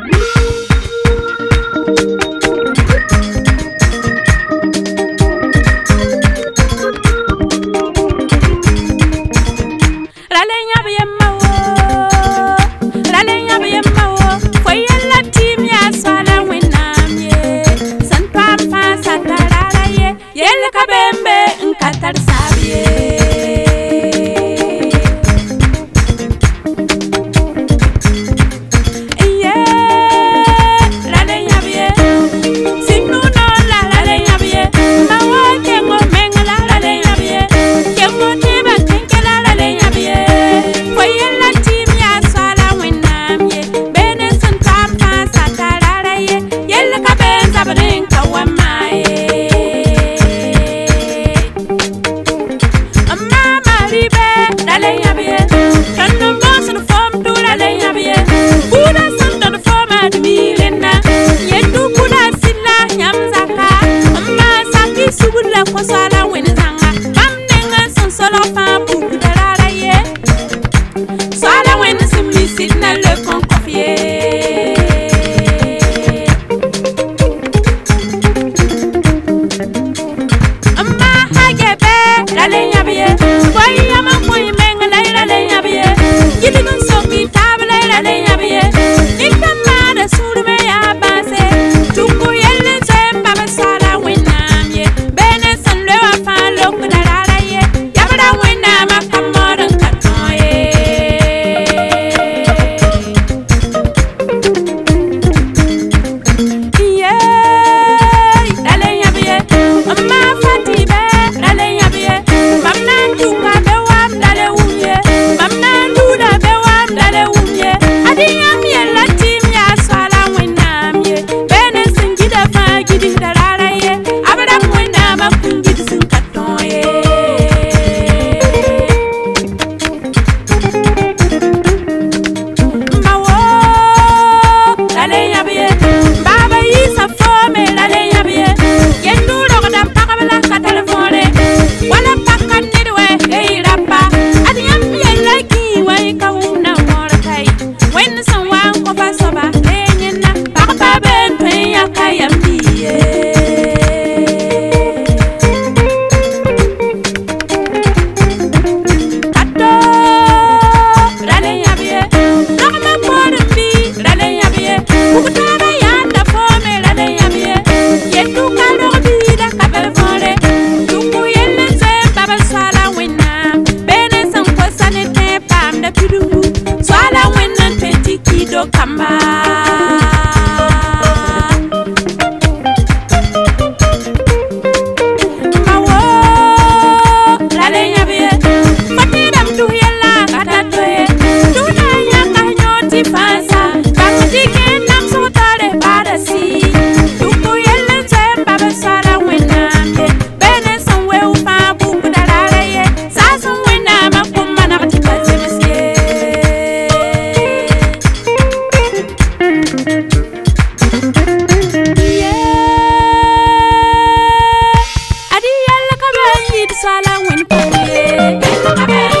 Swala David Salah win for me.